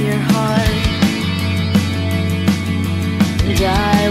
your heart. Die